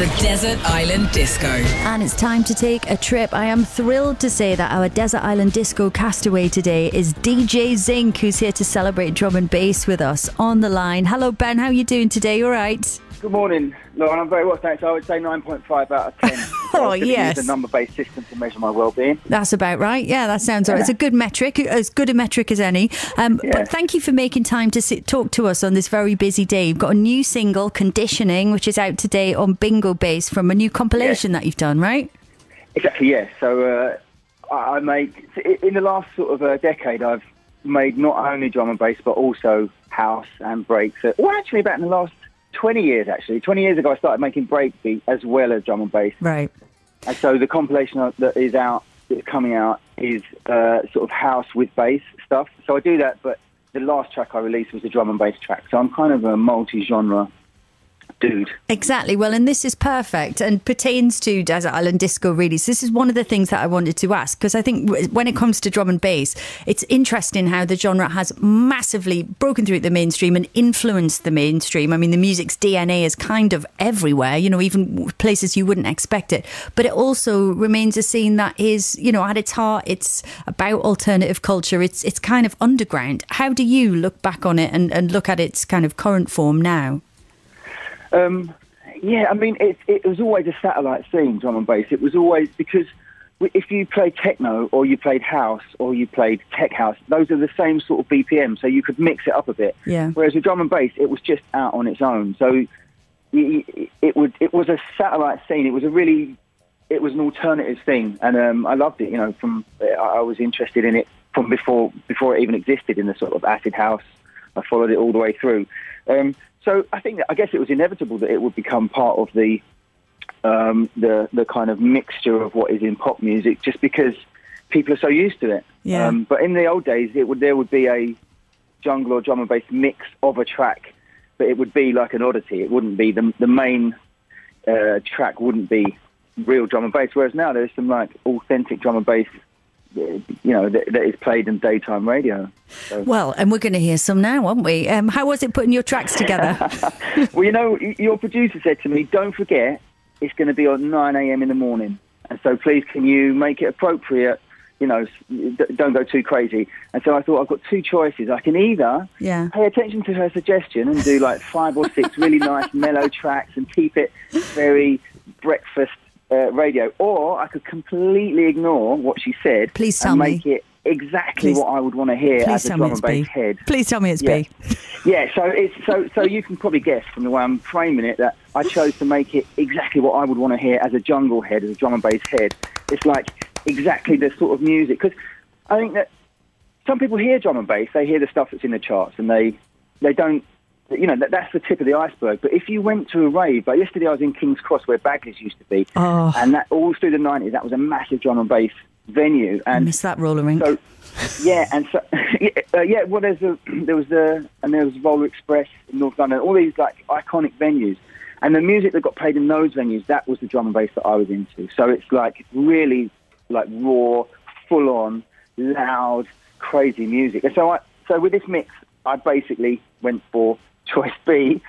The Desert Island Disco. And it's time to take a trip. I am thrilled to say that our Desert Island Disco castaway today is DJ Zinc, who's here to celebrate drum and bass with us on the line. Hello, Ben. How are you doing today? All right? Good morning, Lauren. I'm very well, thanks. I would say 9.5 out of 10. Oh, I yes. Use a number-based system to measure my well-being. That's about right. Yeah, that sounds all right. It's a good metric, as good a metric as any. Um, Yeah. But thank you for making time to sit, talk to us on this very busy day. You've got a new single, Conditioning, which is out today on Bingo Bass from a new compilation that you've done, right? Exactly, yes. So uh, I I make in the last sort of uh, decade, I've made not only drum and bass but also house and breaks. Uh, Well, actually, about in the last 20 years, actually, 20 years ago, I started making breakbeat as well as drum and bass. Right. And so the compilation that is out, that's coming out, is uh, sort of house with bass stuff. So I do that, but the last track I released was a drum and bass track. So I'm kind of a multi-genre dude. Exactly. Well, and this is perfect and pertains to Desert Island Disco, really. So, this is one of the things that I wanted to ask because I think when it comes to drum and bass, it's interesting how the genre has massively broken through the mainstream and influenced the mainstream. I mean, the music's DNA is kind of everywhere, you know, even places you wouldn't expect it. But it also remains a scene that is, you know, at its heart, it's about alternative culture. It's it's kind of underground. How do you look back on it and, and look at its kind of current form now? Um, yeah, I mean, it, it was always a satellite scene, drum and bass. It was always because if you played techno or you played house or you played tech house, those are the same sort of BPM, so you could mix it up a bit. Yeah. Whereas with drum and bass, it was just out on its own. So it would it was a satellite scene. It was a really it was an alternative thing, and um, I loved it. You know, from I I was interested in it from before before it even existed in the sort of acid house. I followed it all the way through. Um, so I think that, I guess it was inevitable that it would become part of the um, the the kind of mixture of what is in pop music, just because people are so used to it. Yeah. Um, but in the old days, it would there would be a jungle or drum and bass mix of a track, but it would be like an oddity. It wouldn't be the the main uh, track wouldn't be real drum and bass. Whereas now there's some like authentic drum and bass, you know, that, that is played in daytime radio. So, Well, and we're going to hear some now, aren't we? Um, how was it putting your tracks together? well, you know, your producer said to me, "Don't forget, it's going to be on 9 a.m. in the morning, and so please, can you make it appropriate?" You know, don't go too crazy. And so I thought I've got two choices. I can either Yeah. pay attention to her suggestion and do like five or six really nice mellow tracks and keep it very breakfast uh, radio, or I could completely ignore what she said Please tell and me. make it exactly Please- what I would want to hear Please as a tell me drum it's and bass B. head. Please tell me it's Yeah. B. Yeah, so it's so so you can probably guess from the way I'm framing it that I chose to make it exactly what I would want to hear as a jungle head, as a drum and bass head. It's like exactly the sort of music because I think that some people hear drum and bass, they hear the stuff that's in the charts, and they they don't. You know that, that's the tip of the iceberg. But if you went to a rave, like yesterday, I was in King's Cross where Bagley's used to be, Oh. and that all through the '90s, that was a massive drum and bass venue. And I miss that roller rink. so, yeah, and so yeah, uh, yeah. Well, there's a there was the and there was Roller Express in North London. All these like iconic venues, and the music that got played in those venues that was the drum and bass that I was into. So it's like really like raw, full on, loud, crazy music. And so I so with this mix, I basically went for choice B,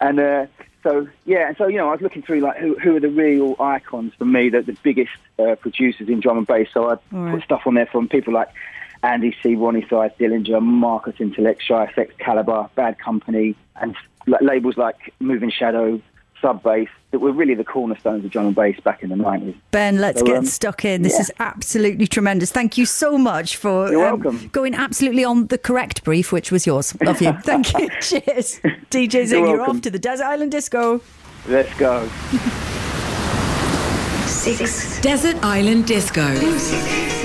and uh, so yeah, and so you know I was looking through like who who are the real icons for me, the, the biggest uh, producers in drum and bass. So I right. put stuff on there from people like Andy C, Roni Size, Dillinja, Marcus Intalex, Shy FX, Calibre, Bad Company, and labels like Moving Shadow, Sub Bass that were really the cornerstones of drum and bass back in the nineties. Ben, let's So, get um, stuck in. This yeah. is absolutely tremendous. Thank you so much for um, You're welcome. going absolutely on the correct brief, which was yours. Love you. Thank you. Cheers. DJ Zinc, You're you're off to the Desert Island Disco. Let's go. Six. Desert Island Disco. Hey,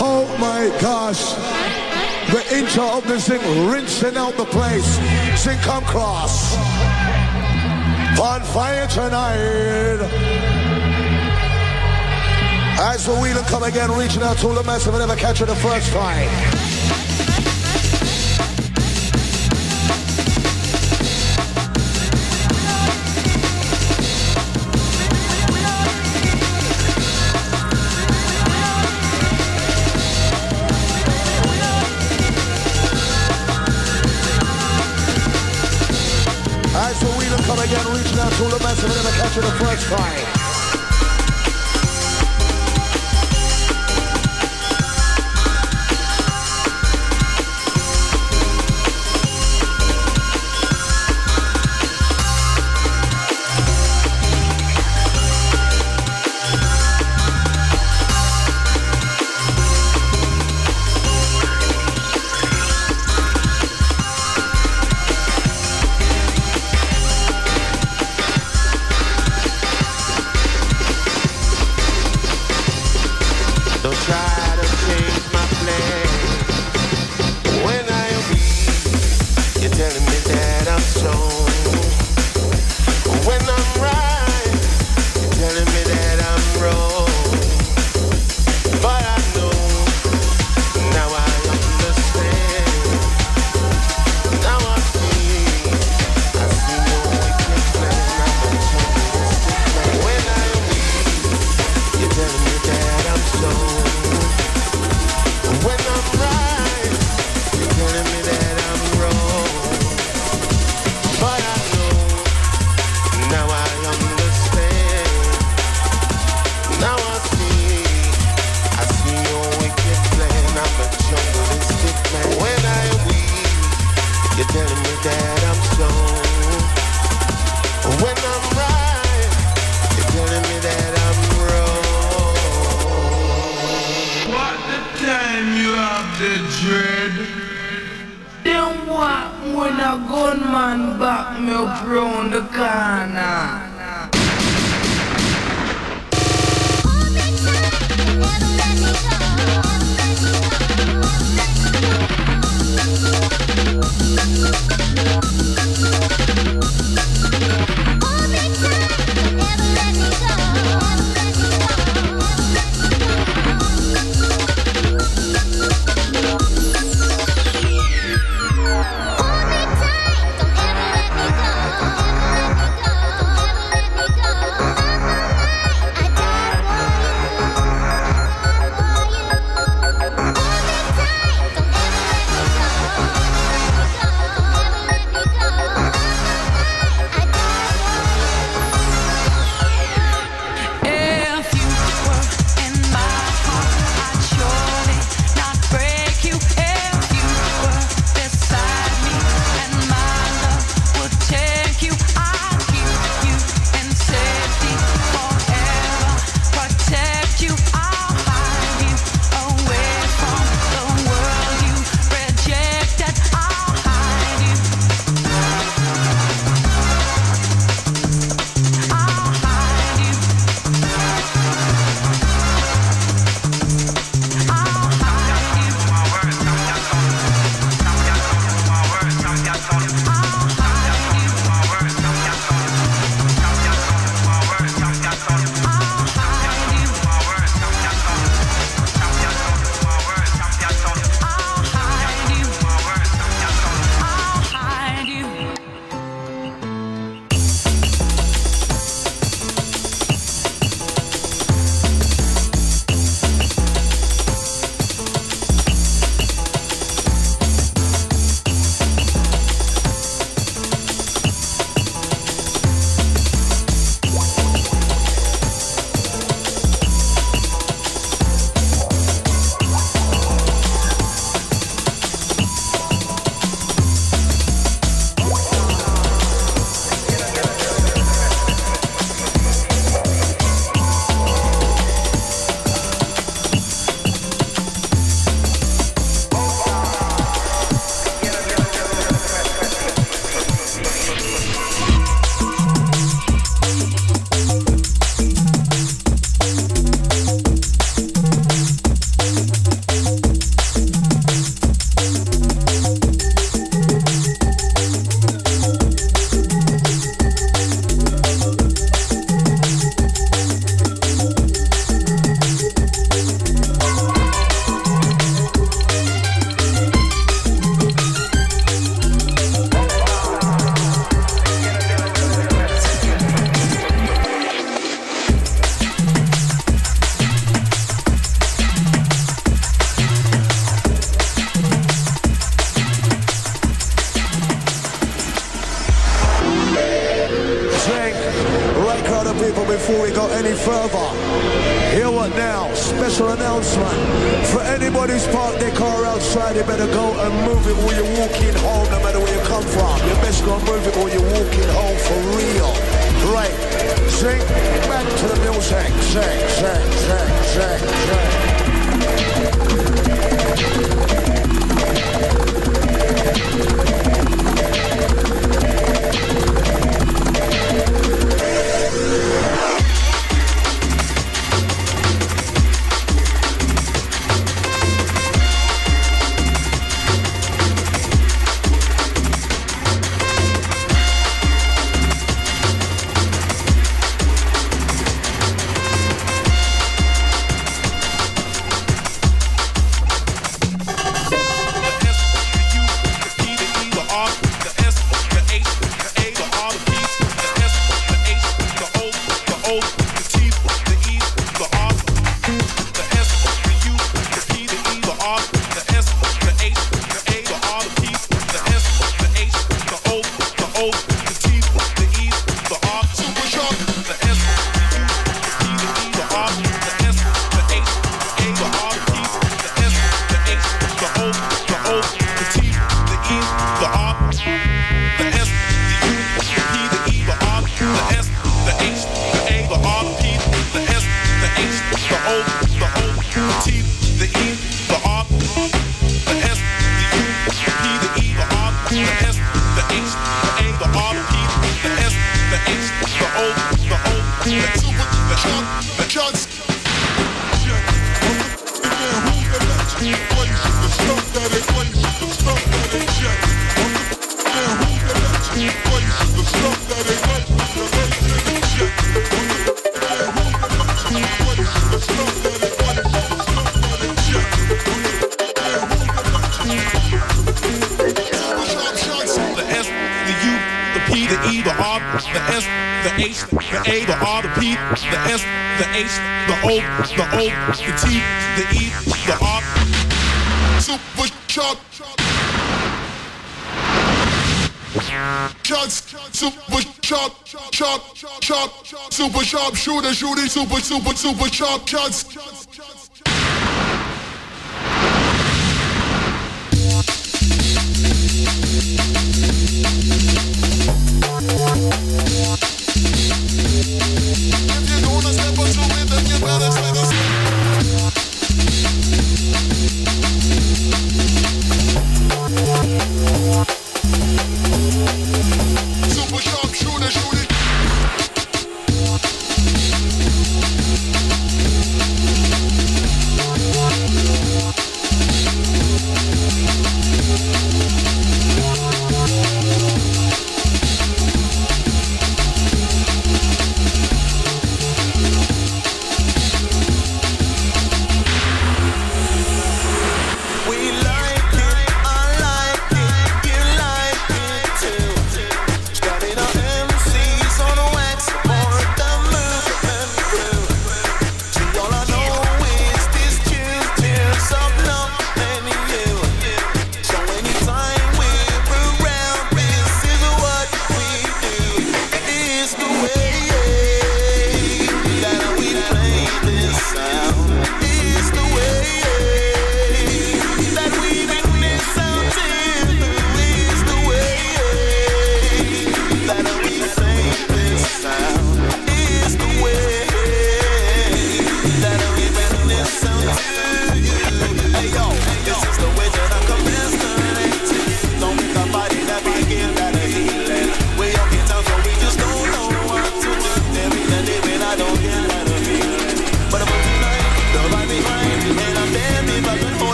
oh my gosh! The intro of the zing rinsing out the place. Sing come cross. On fire tonight. As the wheel come again, reaching out to the massive and never catch it the first time. again, reaching out to the massive and catching the first time. what when a gunman back me up round the corner. Super chop, chop. Chunks, chunks, super chop, chop, chop, chop, chop, chop. Super sharp shooter, shooting super, super, super sharp shots.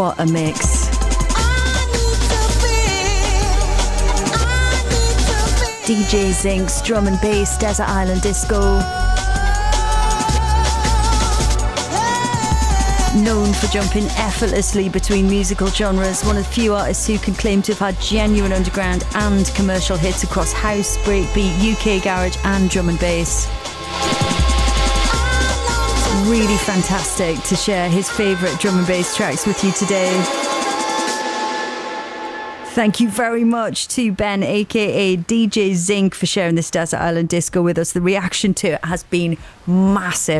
What a mix. DJ Zinc's drum and bass Desert Island Disco. Known for jumping effortlessly between musical genres, one of the few artists who can claim to have had genuine underground and commercial hits across house, breakbeat, UK garage, and drum and bass. Really fantastic to share his favourite drum and bass tracks with you today. Thank you very much to Ben, aka DJ Zinc, for sharing this Desert Island Disco with us. The reaction to it has been massive.